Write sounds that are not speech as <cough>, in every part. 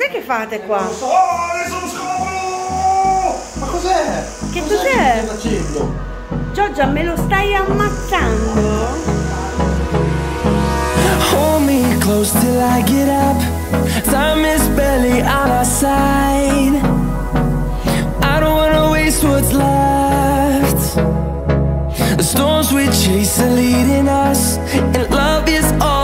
Sai che fate qua? Oh, adesso lo scopro! Ma cos'è? Che Cos'è cos'è? che facendo? Giorgia, me lo stai ammazzando? Hold me close till I get up. Time is barely on our side. I don't wanna waste what's left. The storms we chase are leading us, and love is all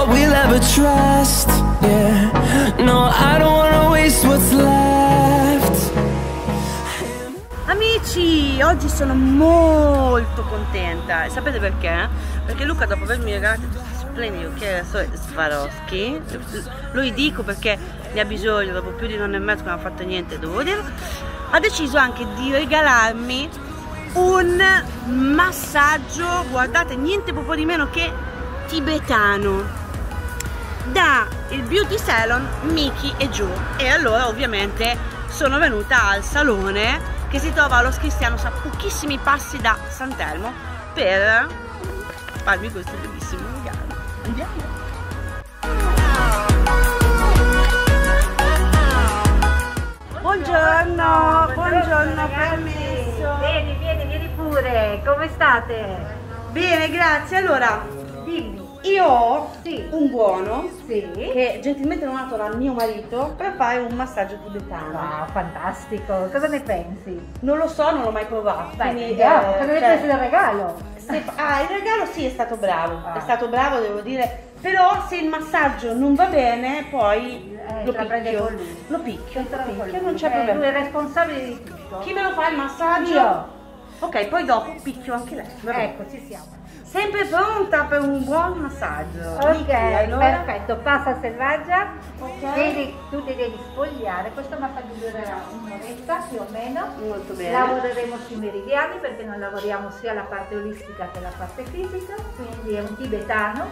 we'll ever trust. Yeah, no, I don't wanna waste what's left. Amici, oggi sono molto contenta e sapete perché? Perché Luca dopo avermi regalato occhiali da sole Swarovski, lui dico perché ne ha bisogno dopo più di un anno e mezzo che non ha fatto niente, devo dire, ha deciso anche di regalarmi un massaggio, guardate, niente proprio di meno che tibetano da il beauty salon Miki e Joe e allora ovviamente sono venuta al salone che si trova allo Cristiano a pochissimi passi da Santelmo per farmi questo bellissimo regalo andiamo buongiorno buongiorno permesso Vieni, vieni, vieni pure. Come state? bene grazie allora Dimmi. Io ho Sì. un buono Sì. che gentilmente donato dal mio marito per fare un massaggio tibetano. Wow, fantastico. Cosa ne pensi? Non lo so, non l'ho mai provato. Dai, quindi, vediamo. eh, Cosa ne cioè, pensi del regalo? se- ah, il regalo sì, è stato bravo. Ah. È stato bravo, devo dire. Però se il massaggio non va bene, poi Eh, lo picchio. Lo picchio, lo picchio, non c'è Eh, Lui è problema. responsabile di tutto. Chi me lo fa il massaggio? Io. Ok, poi dopo picchio anche lei. Ecco, ci siamo. Sempre pronta per un buon massaggio. Ok, Vicky, allora? perfetto. Passa selvaggia. Ok. Devi, tu ti devi spogliare. Questo massaggio durerà un'oretta più o meno. Molto bene. Lavoreremo sui meridiani perché noi lavoriamo sia la parte olistica che la parte fisica, quindi è un tibetano,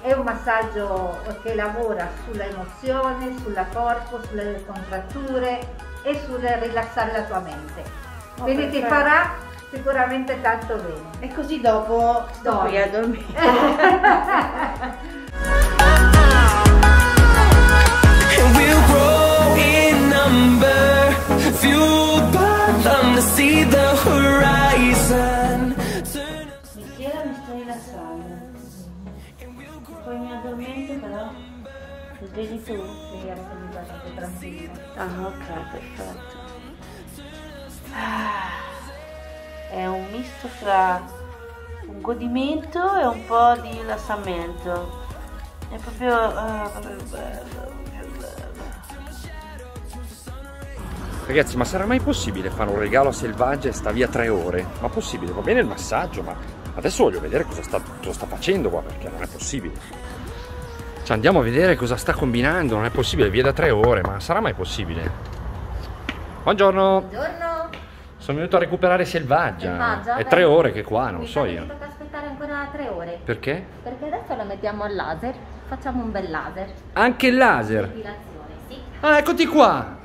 è un massaggio che lavora sulla emozione, sulla corpo, sulle contratture e sul rilassare la tua mente. Oh, quindi ti farà sicuramente tanto bene. E così dopo sto Dormi. qui a dormire. <laughs> Sera mi sto rilassando. Poi mi addormento però. Ti svegli tu? Sì, assolutamente tranquillo. Ah, ok, perfetto. Ah, è un misto fra un godimento e un po' di rilassamento. È proprio, ah. Ragazzi, ma sarà mai possibile fare un regalo a Selvaggia e sta via tre ore? Ma possibile, va bene il massaggio, ma adesso voglio vedere cosa sta, cosa sta facendo qua, perché non è possibile. Cioè, andiamo a vedere cosa sta combinando, non è possibile, via da tre ore, ma sarà mai possibile? Buongiorno, Buongiorno. Sono venuto a recuperare Selvaggia. Selvaggia, È tre ore che è qua, non Mi so io. ti tocca aspettare ancora tre ore. Perché? Perché adesso la mettiamo al laser. Facciamo un bel laser. Anche il laser. Sì. Ah, eccoti qua.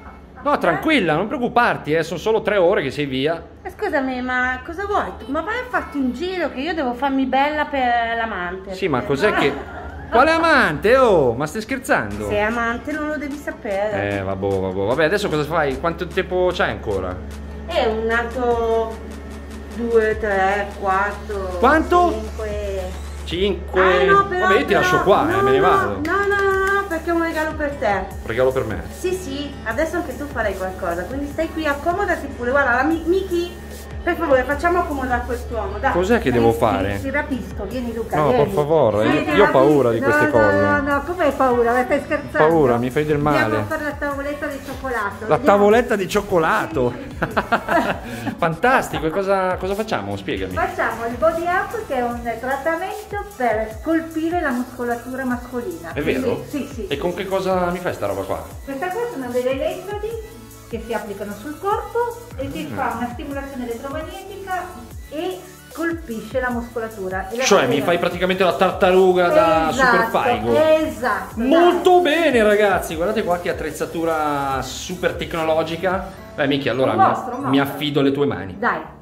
No, tranquilla, non preoccuparti, eh, sono solo tre ore che sei via. Eh, Scusami, ma cosa vuoi? Ma vai a farti un giro che io devo farmi bella per l'amante. Sì, ma cos'è che... <laughs> Quale amante? Oh, ma stai scherzando? Se è amante non lo devi sapere. Eh, vabbè, vabbè. Vabbè, adesso cosa fai? Quanto tempo c'hai ancora? È un altro 2, 3, 4. Quanto? 5. Cinque. Ah, no, però, vabbè, io ti lascio qua, no, eh, me ne no, vado. No, no, no, no, perché è un regalo per te. Regalo per me. Sì, sì, adesso anche tu farai qualcosa, quindi stai qui, accomodati pure. Guarda, la Mi- Miki, per favore, facciamo accomodare quest'uomo, dai. Cos'è che devo Sì, fare? Ti rapisco, vieni Luca. No, vieni. per favore, Sì, io- io ho paura di queste no, cose. No, no, come hai paura? Ma stai scherzando? Paura, mi fai del male. Andiamo a fare la tavoletta di cioccolato. La tavoletta di cioccolato. <laughs> Fantastico, e cosa, cosa facciamo? Spiegami. Facciamo il body up che è un trattamento per scolpire la muscolatura mascolina. È Quindi- vero? Sì, sì. E con che cosa mi fai sta roba qua? Questa qua sono delle elettrodi che si applicano sul corpo e ti Mm. fa una stimolazione elettromagnetica e colpisce la muscolatura. La Cioè, mi fai praticamente la tartaruga da Esatto, Super Faigo. Esatto. Molto bene ragazzi, guardate qua che attrezzatura super tecnologica. Beh Miki, allora Un mi- mostro, mi mostro. affido alle tue mani. Dai.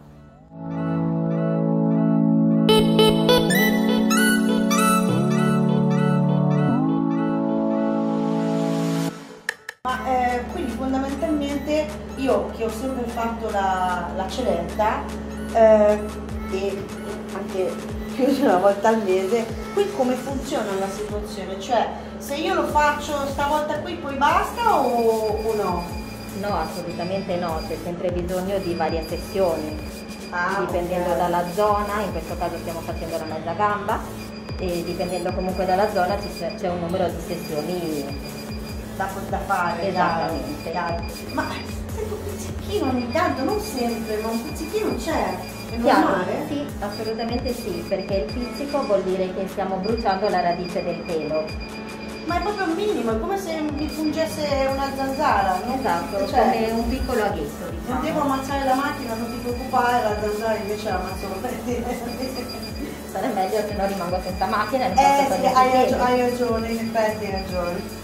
Ma eh, quindi fondamentalmente io che ho sempre fatto la, la celetta eh, e anche più di una volta al mese, qui come funziona la situazione? Cioè se io lo faccio stavolta qui poi basta o, o no? No, assolutamente no, c'è sempre bisogno di varie sessioni, Ah, dipendendo ok. dalla zona, in questo caso stiamo facendo la mezza gamba, e dipendendo comunque dalla zona c'è un numero di sessioni da, da fare. Esattamente. chiaro, chiaro. Ma sento un pizzichino ogni tanto, non sempre, ma un pizzichino c'è. È Chiaro? normale? Sì, assolutamente sì, perché il pizzico vuol dire che stiamo bruciando la radice del pelo. Ma è proprio un minimo, è come se mi fungesse una zanzara. non- Esatto, cioè, come un piccolo aghetto, Non devo diciamo. ammazzare la macchina, non ti preoccupare, la zanzara invece la ammazzo per te. Sarebbe meglio se no rimango senza macchina e non Eh sì, hai, ragio- hai ragione, in effetti hai ragione.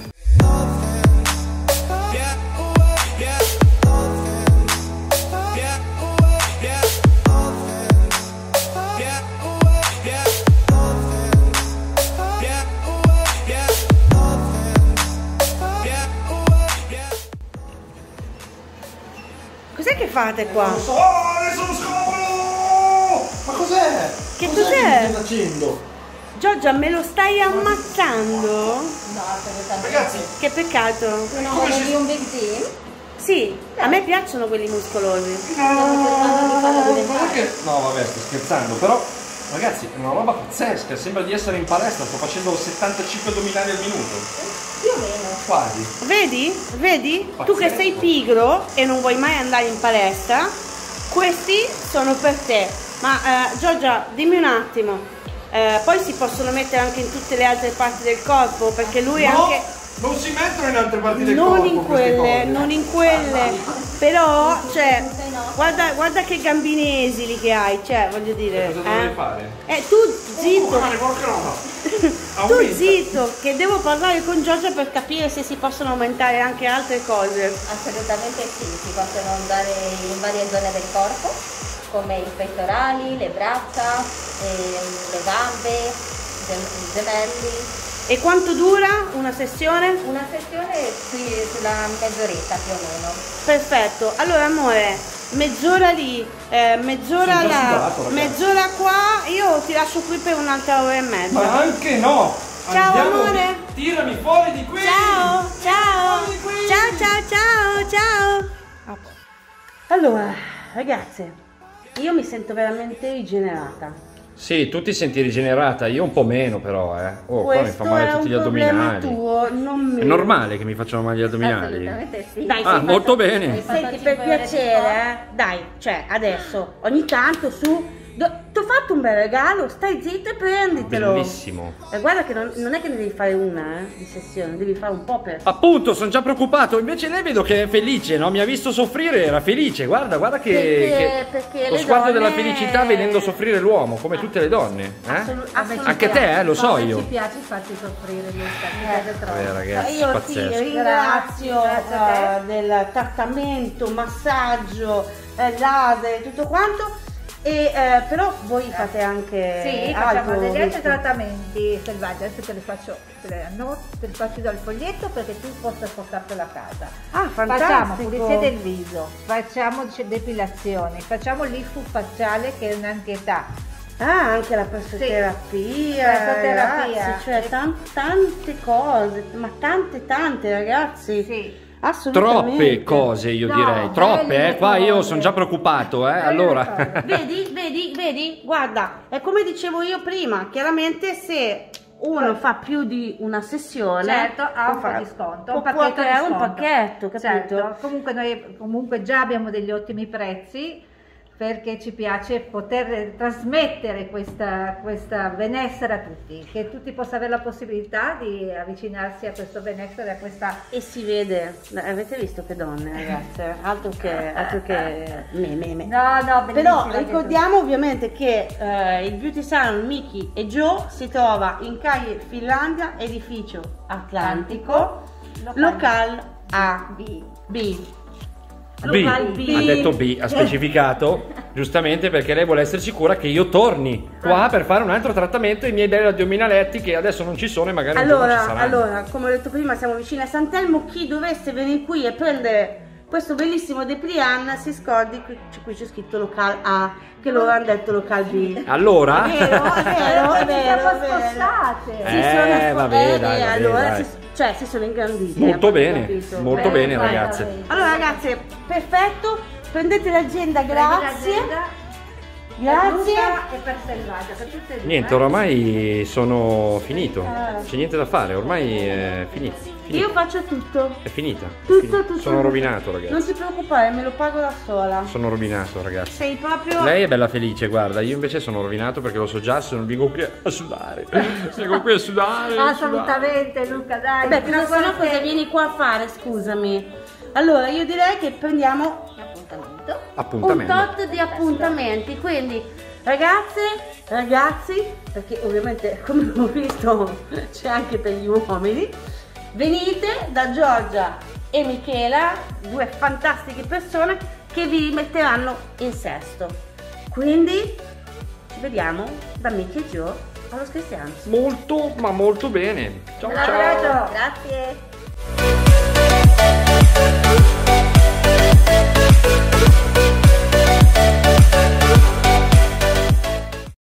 Fate qua? Oh, adesso lo scopro! Ma cos'è? Che Cos'è cos'è? che stai facendo? Giorgia, me lo stai ammazzando? No, assolutamente. Ragazzi, Che peccato. Non come volevi si- un big team? Sì, a me piacciono quelli muscolosi. Stiamo cercando di farlo Ma diventare. che- No, vabbè, sto scherzando, però ragazzi, è una roba pazzesca, sembra di essere in palestra, sto facendo 75 addominali al minuto. Più o meno. Quasi. Vedi? Vedi? Tu che Pazzesco. sei pigro e non vuoi mai andare in palestra, questi sono per te. Ma eh, Giorgia, dimmi un attimo, eh, poi si possono mettere anche in tutte le altre parti del corpo, perché lui no, anche... non si mettono in altre parti del Non corpo in quelle, cose. non in quelle, però, cioè, guarda, guarda che gambini esili che hai, cioè, voglio dire. Cosa dovrei eh. fare? Eh, tu zitto, roba. <laughs> tu zitto, che devo parlare con Giorgia per capire se si possono aumentare anche altre cose. Assolutamente sì, si possono andare in varie zone del corpo, come i pettorali, le braccia, ehm, le gambe, i gemelli. E quanto dura una sessione? Una sessione qui sulla mezz'oretta più o meno. Perfetto, allora amore, mezz'ora lì, eh, mezz'ora là, mezz'ora qua, io ti lascio qui per un'altra ora e mezza. Ma anche no! Ciao, Andiamo amore. Tirami fuori di qui! Ciao, ciao, ciao, ciao, ciao, ciao. Allora, ragazze, io mi sento veramente rigenerata. Sì, tu ti senti rigenerata, io un po' meno però, eh. Oh, qua mi Questo fa male è tutti gli addominali. tuo, non mio. È normale che mi facciano male gli addominali? Sì. Dai, Ah, molto Hai bene. fatto Senti, per piacere, eh? Dai, cioè, adesso, ogni tanto su... Ti ho fatto un bel regalo, stai zitto e prenditelo. Bellissimo. E guarda che non, non è che ne devi fare una, eh, di sessione, devi fare un po' per... Appunto, sono già preoccupato. Invece lei vedo che è felice, no? Mi ha visto soffrire, era felice. Guarda, guarda che. Perché- che- perché lo sguardo della donne- felicità vedendo soffrire l'uomo, come tutte le donne. Eh? Assolu- assolutamente. Anche te, eh, lo so io. Ci piace farti soffrire, mi piace troppo. Eh, ragazzi, Io ti pazzesco. ringrazio Grazie a eh, del trattamento, massaggio, eh, laser, tutto quanto. E, eh, però voi fate anche Sì, altro. facciamo degli altri trattamenti selvaggi, adesso te li faccio, te le annoto, te li faccio dal foglietto perché tu possa portartelo a casa. Ah, Facciamo fantastico. pulizia del viso, facciamo depilazione, facciamo l'IFU facciale che è un'antietà. Ah, anche la pressoterapia, Pressoterapia. ragazzi, cioè tan- tante cose, ma tante tante ragazzi. Sì. Assolutamente. Troppe cose, io No, direi. Troppe, eh. Qua io sono già preoccupato, eh. Belle Allora. Vedi, vedi, vedi, guarda, è come dicevo io prima, chiaramente se uno fa più di una sessione, Certo, ha un po' di sconto, può, un pacchetto di creare un sconto. pacchetto, capito? Certo, comunque noi comunque già abbiamo degli ottimi prezzi perché ci piace poter trasmettere questa, questa benessere a tutti, che tutti possano avere la possibilità di avvicinarsi a questo benessere, a questa... E si vede, avete visto che donne ragazze, altro che, altro che me, me, me. No, no, Però ricordiamo ovviamente che eh, il beauty salon Miki e Joe si trova in Calle Finlandia, edificio Atlantico, local A B. B. B. B. Ha detto B, ha specificato. <laughs> Giustamente perché lei vuole essere sicura che io torni qua per fare un altro trattamento ai miei belli addominaletti che adesso non ci sono e magari un giorno ci Allora, saranno. allora, come ho detto prima, siamo vicini a Sant'Elmo. Chi dovesse venire qui e prendere questo bellissimo Deplian si scordi, qui, qui c'è scritto local A, che loro hanno detto local B. Allora? È vero, è vero, è vero, è vero. spostate. Eh, Si sono spo- vabbè, eh, dai, eh, vabbè, allora dai. si, cioè si sono ingranditi. Molto eh, bene, capito? molto Eh, bene ragazze. Allora ragazze, perfetto, prendete l'agenda, grazie. Grazie. e per selvaggia, per tutte e due. Niente, eh. oramai sono finito. Eh. C'è niente da fare, ormai è finito. finito. Io faccio tutto. È finita. è Tutto, finita. tutto. Sono tutto. rovinato, Non ragazzi. ti preoccupare, me lo pago da sola. Sono rovinato, ragazzi. Sei proprio. Lei è bella felice, guarda, io invece sono rovinato perché lo so già, sono vengo qui a sudare. Vengo qui a sudare. a sudare. Assolutamente Luca, dai. Beh, fino a cosa, no, quando- cosa vieni qua a fare, scusami? Allora, io direi che prendiamo Appuntamento. un tot di appuntamenti. Quindi, ragazze, ragazzi, perché ovviamente come ho visto c'è anche per gli uomini, venite da Giorgia e Michela, due fantastiche persone che vi metteranno in sesto. Quindi ci vediamo da Michi e Gio allo Scristiano. Molto, ma molto bene. Ciao ciao. abbraccio. Grazie.